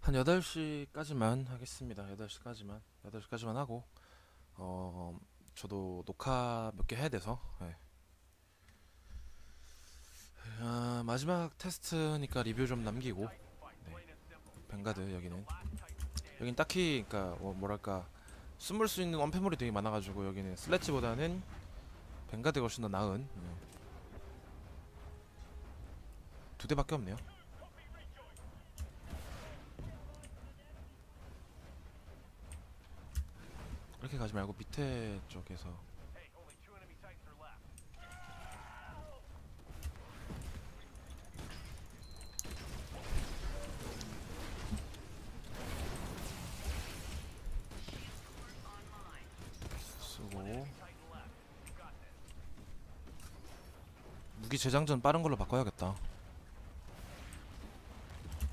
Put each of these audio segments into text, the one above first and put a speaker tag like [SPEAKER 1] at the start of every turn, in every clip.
[SPEAKER 1] 한 8시까지만 하겠습니다. 8시까지만. 8시까지만 하고 어 저도 녹화 몇 개 해야 돼서 예. 아, 마지막 테스트니까 리뷰 좀 남기고 네. 뱅가드 여기는 여긴 딱히 그러니까 뭐 뭐랄까 숨을 수 있는 원패물이 되게 많아가지고 여기는 슬래치보다는 뱅가드가 훨씬 더 나은 예. 두 대밖에 없네요. 이렇게 가지 말고 밑에 쪽에서 쓰고 무기 재장전 빠른 걸로 바꿔야겠다.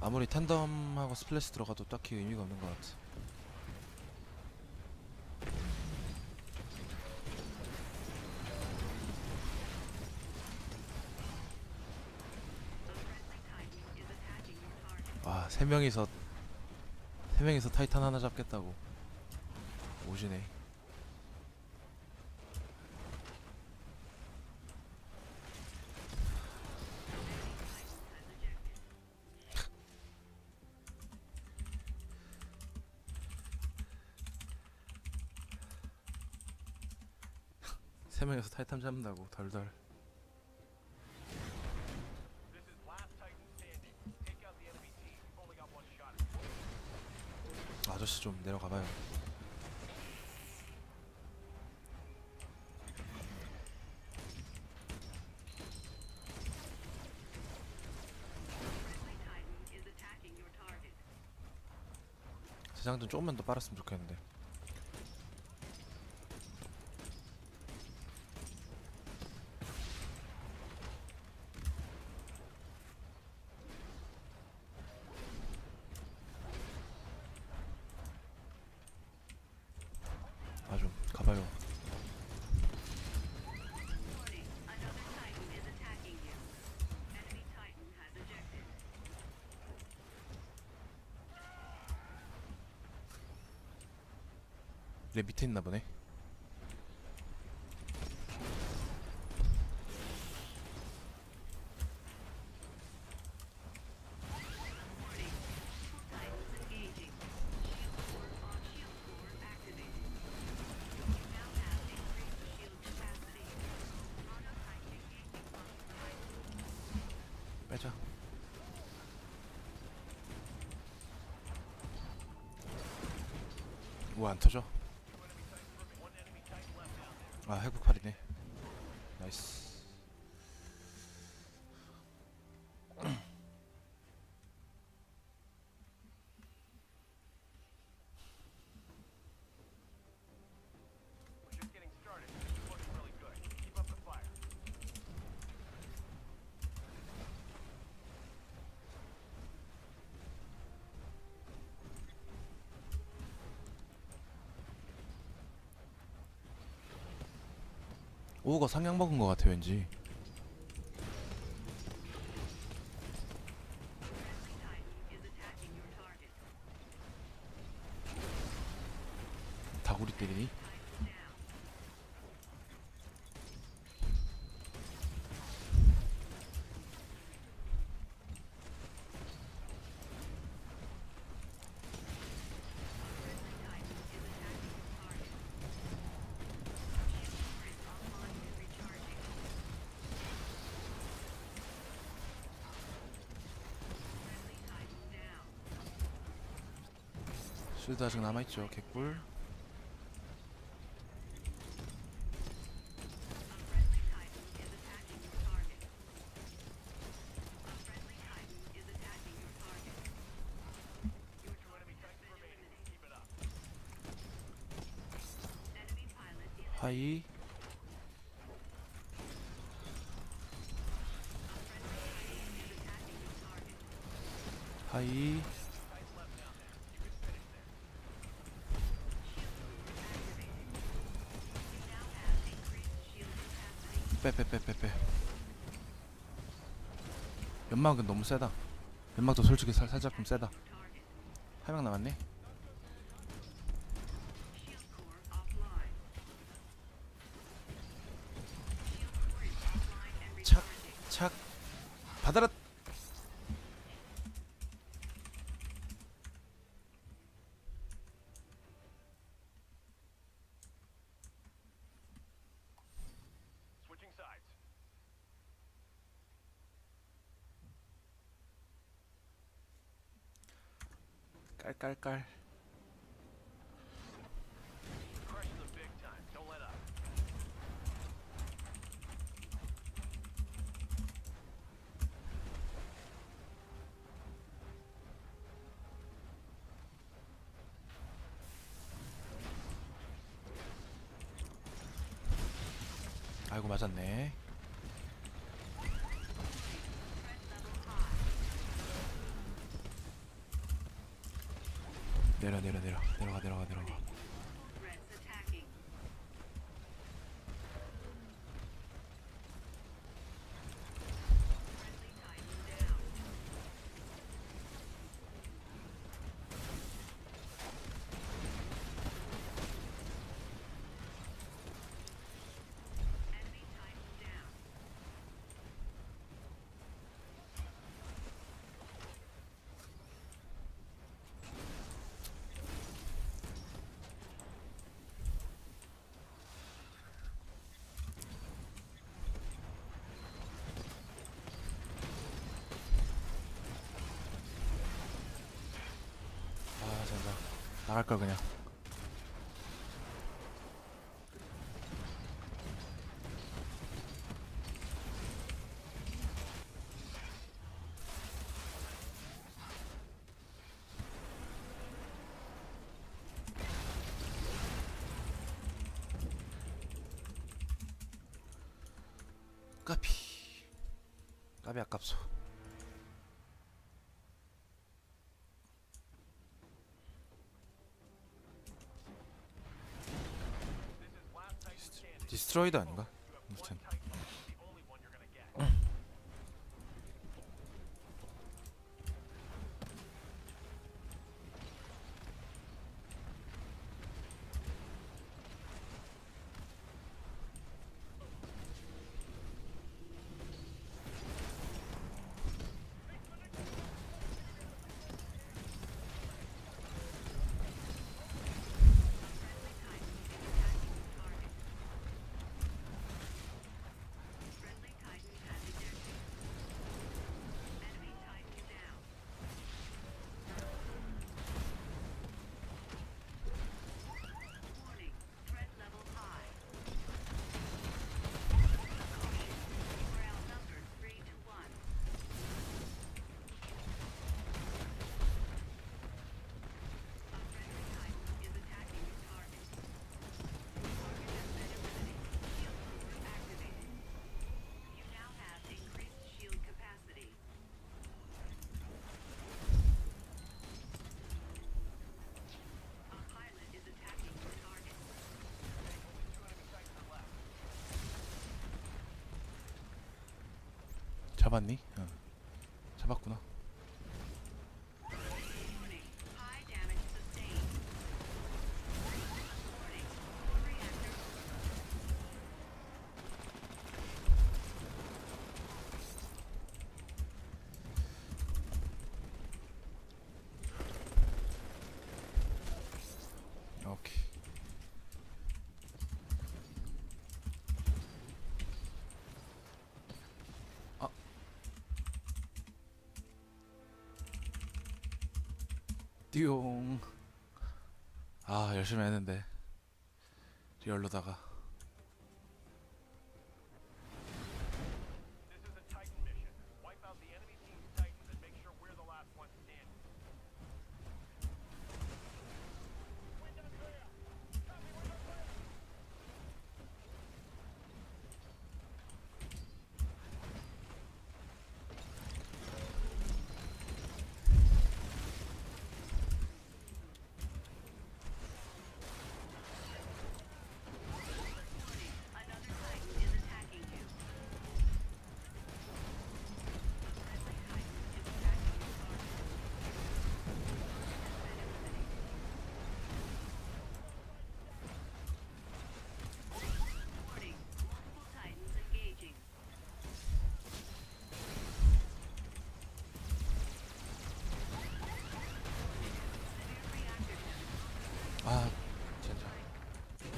[SPEAKER 1] 아무리 텐덤하고 스플래시 들어가도 딱히 의미가 없는 것 같아. 와, 세 명이서 세 명이서 타이탄 하나 잡겠다고 오지네. 세 명이서 타이탄 잡는다고 덜덜. 좀 내려가봐요. 재장전 조금만 더 빨았으면 좋겠는데. 아 좀 가봐요. 내 밑에 있나 보네. 안 터져? 아 핵폭발이네. 나이스. 오가 상향 먹은 것 같아 왠지. 다구리 때리니? 실드 아직 남아있죠 개꿀. 하이. 하이 빼빼빼 빼빼 연막은 너무 세다 연막도 솔직히 살, 살짝 좀 세다 한 명 남았네. 착, 착, 받아라. 깔깔깔. 아이고 맞았네. 내려 내려 내려 내려가 내려가 내려가. 나갈 걸 그냥. 디스트로이드 아닌가? 잡았니? 응. 잡았구나. 오케이. 띠용. 아 열심히 했는데 리얼로다가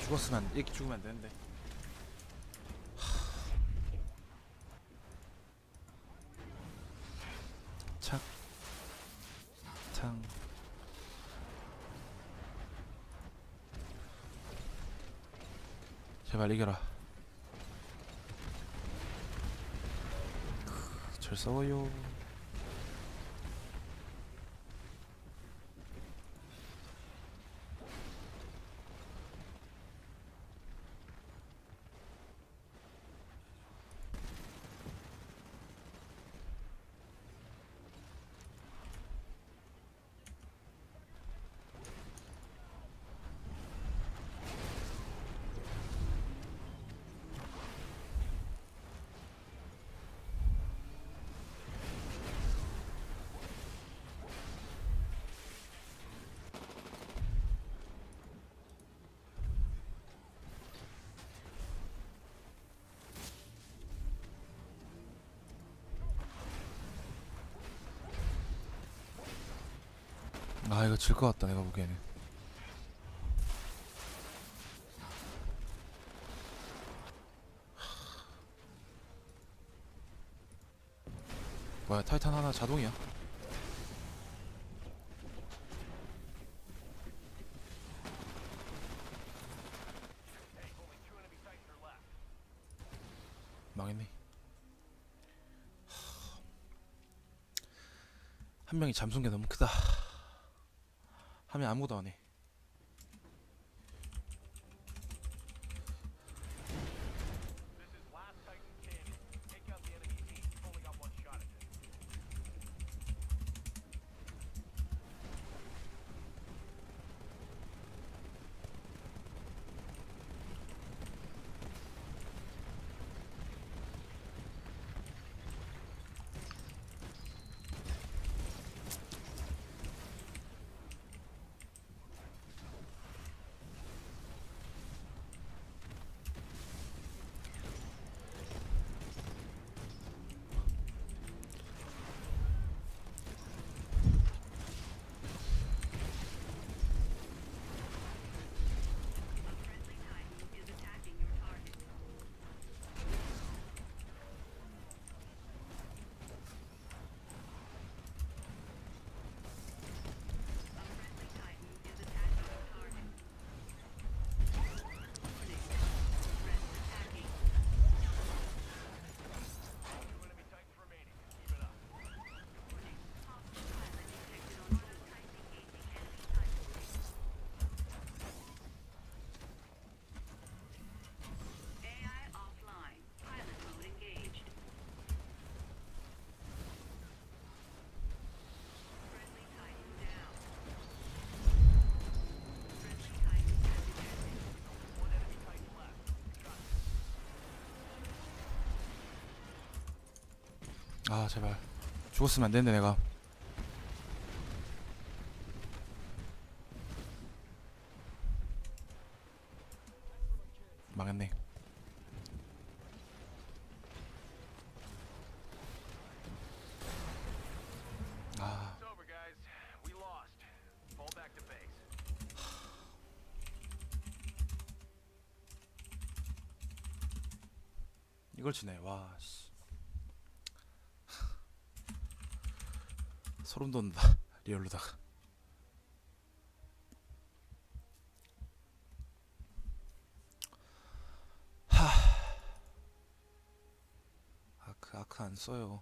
[SPEAKER 1] 죽었으면 안- 이렇게 죽으면 안 되는데. 착. 탕. 제발 이겨라. 크, 잘 싸워요 아 이거 질 것 같다 내가 보기에는. 뭐야 타이탄 하나 자동이야. 망했네. 한 명이 잠순 게 너무 크다 하면 아무것도 안 해 아 제발 죽었으면 안 되는데 내가 망했네 아. 이걸 치네 와 씨. 소름 돋는다 리얼로다가. 하. 아크 아크 안 써요